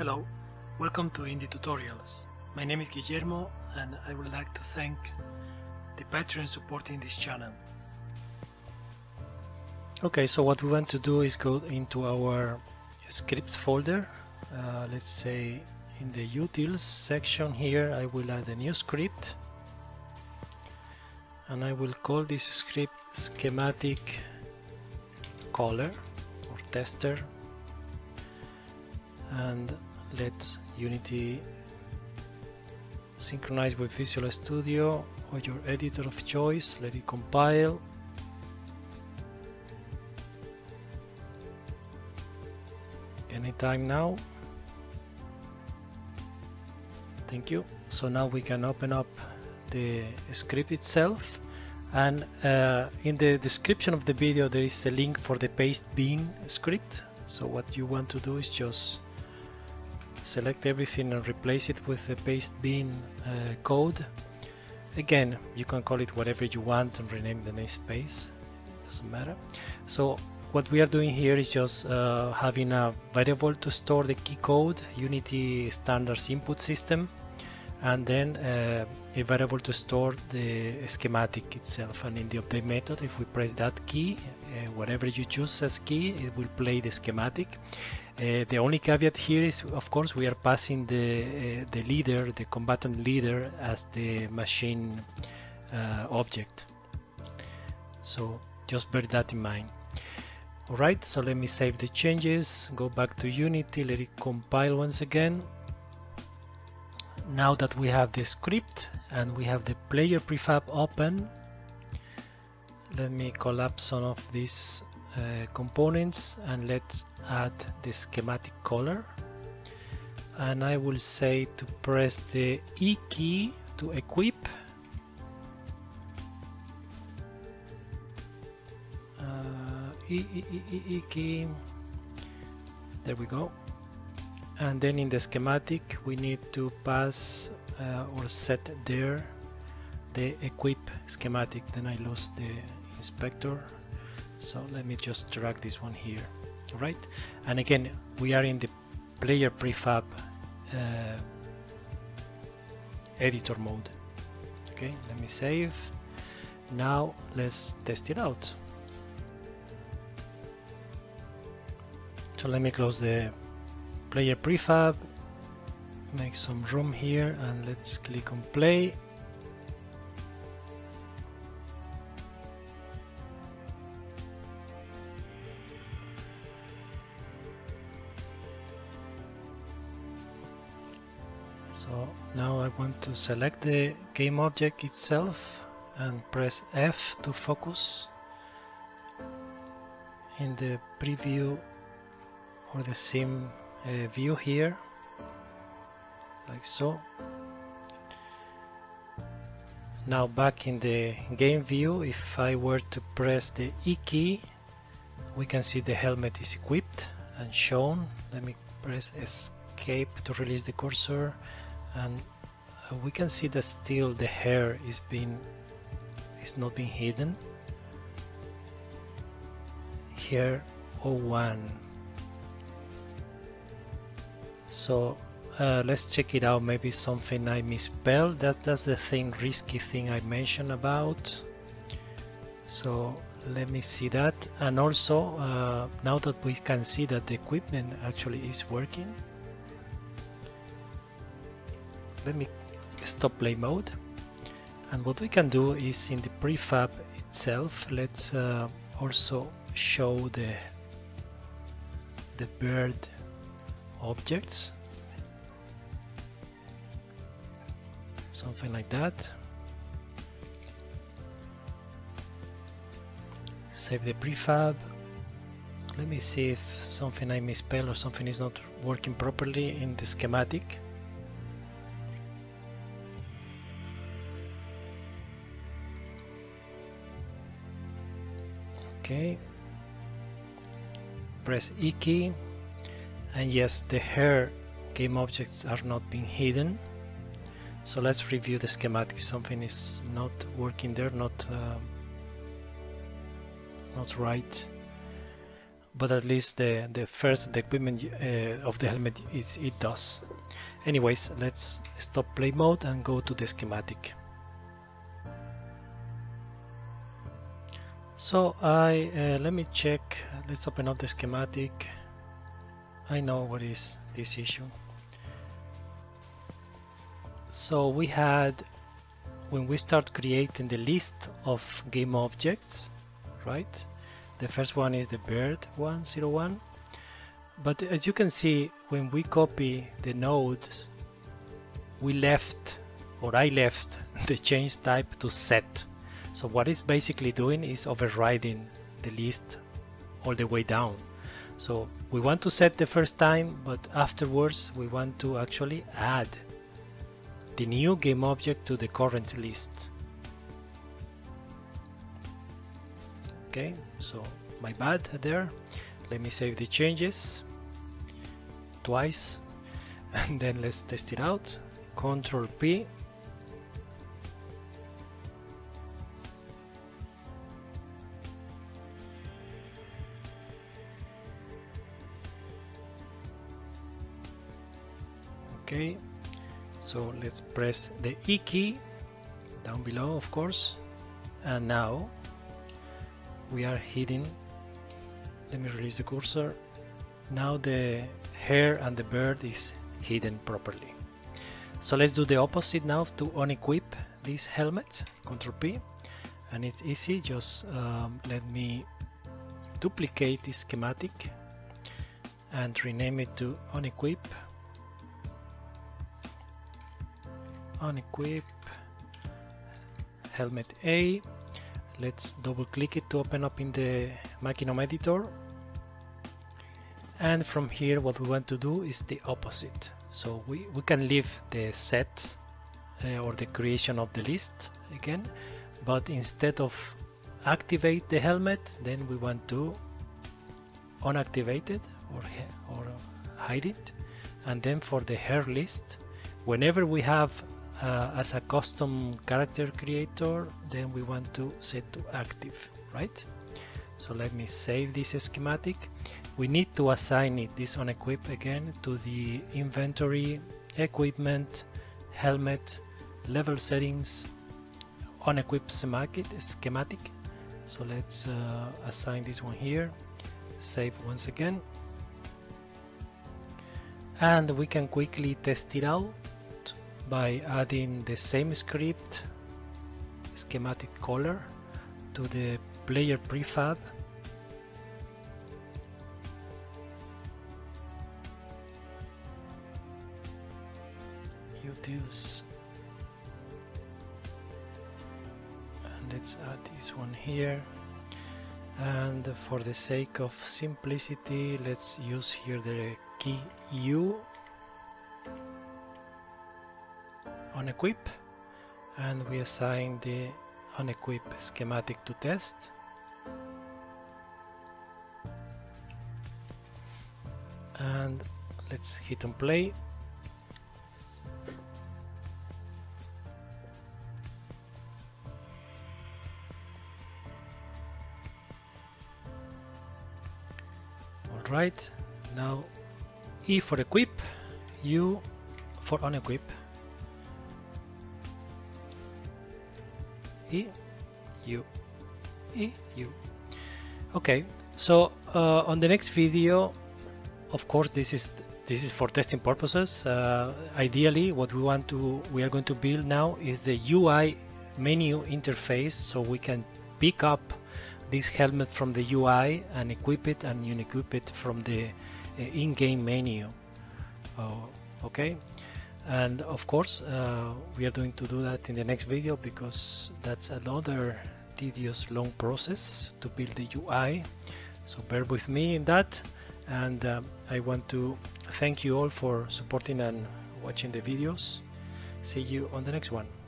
Hello, welcome to Indie Tutorials. My name is Guillermo and I would like to thank the patrons supporting this channel. Okay, so what we want to do is go into our scripts folder. Uh, let's say in the utils section here I will add a new script and I will call this script schematic caller or tester and let Unity synchronize with Visual Studio or your editor of choice, let it compile. Anytime now. Thank you. So now we can open up the script itself. And uh, in the description of the video there is a link for the paste bin script. So what you want to do is just select everything and replace it with the paste bin uh, code. Again you can call it whatever you want and rename the namespace doesn't matter. So what we are doing here is just uh, having a variable to store the key code unity standards input system and then uh, a variable to store the schematic itself. And in the update method if we press that key uh, whatever you choose as key it will play the schematic. Uh, the only caveat here is of course we are passing the uh, the leader the combatant leader as the machine uh, object. So just bear that in mind. Alright so let me save the changes go back to unity let it compile once again now that we have the script and we have the player prefab open let me collapse some of these uh, components and let's add the schematic caller. And I will say to press the E key to equip. Uh, e, e, e, e key. There we go and then in the schematic we need to pass uh, or set there the equip schematic. Then I lost the inspector. So let me just drag this one here. Right and again we are in the player prefab uh, editor mode. Okay let me save. Now let's test it out. So let me close the player prefab. Make some room here and let's click on play. So now I want to select the game object itself and press F to focus. In the preview or the sim uh, view here like so. Now back in the game view if I were to press the E key we can see the helmet is equipped and shown. Let me press escape to release the cursor and uh, we can see that still the hair is being is not being hidden. Here 01 so uh, let's check it out. Maybe something I misspelled. That that's the thing risky thing I mentioned about. So let me see that. And also uh, now that we can see that the equipment actually is working let me stop play mode. And what we can do is in the prefab itself let's uh, also show the the bird objects. Something like that. Save the prefab. Let me see if something I misspelled or something is not working properly in the schematic. Okay. Press E key and yes the hair game objects are not being hidden. So let's review the schematic. Something is not working there not uh, not right. But at least the the first the equipment uh, of the helmet is it does. Anyways let's stop play mode and go to the schematic. So I uh, let me check. Let's open up the schematic I know what is this issue. So we had when we start creating the list of game objects right? The first one is the bird 101 but as you can see when we copy the nodes we left or I left the change type to set. So what it's basically doing is overriding the list all the way down. So we want to set the first time but afterwards we want to actually add the new game object to the current list. Okay, so my bad there. Let me save the changes twice and then let's test it out. Control P okay so let's press the E key down below of course. And now we are hitting let me release the cursor. Now the hair and the bird is hidden properly. So let's do the opposite now to unequip these helmets Ctrl P. And it's easy just um, let me duplicate this schematic and rename it to unequip unequip helmet A. Let's double click it to open up in the Makinom editor. And from here what we want to do is the opposite. So we, we can leave the set uh, or the creation of the list again. But instead of activate the helmet then we want to unactivate it or, or hide it. And then for the hair list whenever we have uh, as a custom character creator then we want to set to active right? So let me save this schematic. We need to assign it this unequip again to the inventory equipment helmet level settings unequip schematic so let's uh, assign this one here. Save once again. And we can quickly test it out by adding the same script schematic caller to the player prefab. And let's add this one here. And for the sake of simplicity let's use here the key U unequip and we assign the unequip schematic to test. And let's hit on play. Alright, now E for equip, U for unequip E U E U. Okay so uh, on the next video of course this is this is for testing purposes. Uh, ideally what we want to we are going to build now is the UI menu interface so we can pick up this helmet from the UI and equip it and unequip it from the uh, in-game menu. Uh, okay and of course uh, we are going to do that in the next video because that's another tedious long process to build the UI so bear with me in that. And uh, I want to thank you all for supporting and watching the videos. See you on the next one